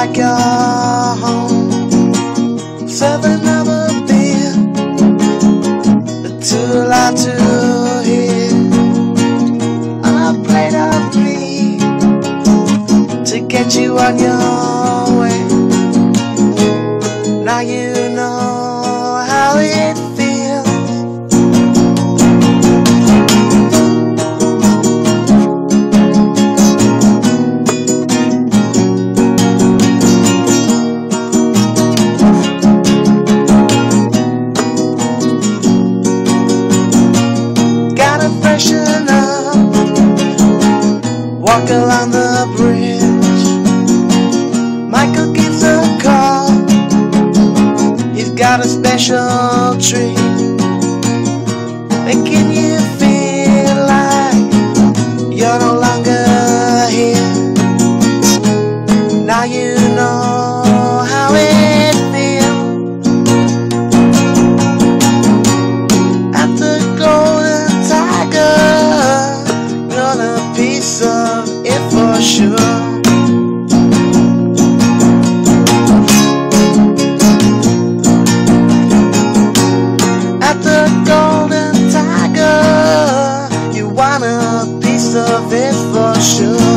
like your home. Seven another beer, too loud to hear. On a plate of to get you on your Walk along the bridge. Michael gives a call. He's got a special treat. Making you of it for sure.